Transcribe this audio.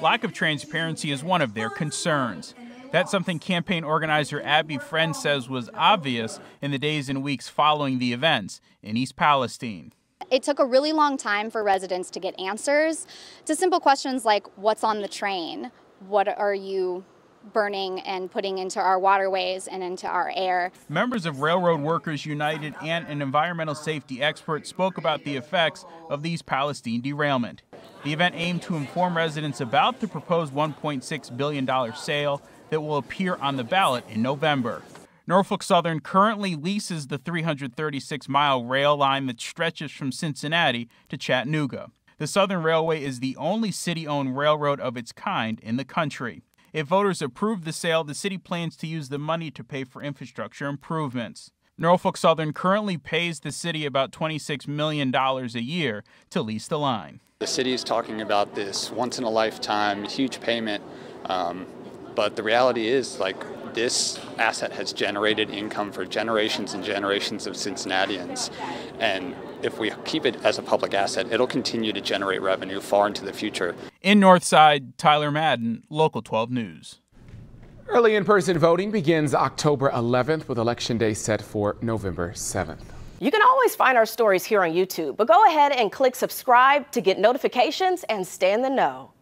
Lack of transparency is one of their concerns. That's something campaign organizer Abby Friend says was obvious in the days and weeks following the events in East Palestine. It took a really long time for residents to get answers to simple questions like what's on the train? What are you burning and putting into our waterways and into our air. Members of Railroad Workers United and an environmental safety expert spoke about the effects of the East Palestine derailment. The event aimed to inform residents about the proposed $1.6 billion sale that will appear on the ballot in November. Norfolk Southern currently leases the 336 mile rail line that stretches from Cincinnati to Chattanooga. The Southern Railway is the only city owned railroad of its kind in the country. If voters approve the sale, the city plans to use the money to pay for infrastructure improvements. Norfolk Southern currently pays the city about $26 million a year to lease the line. The city is talking about this once in a lifetime, huge payment, um, but the reality is, like, this asset has generated income for generations and generations of Cincinnatians. And if we keep it as a public asset, it'll continue to generate revenue far into the future. In Northside, Tyler Madden, Local 12 News. Early in person voting begins October 11th with Election Day set for November 7th. You can always find our stories here on YouTube, but go ahead and click subscribe to get notifications and stay in the know.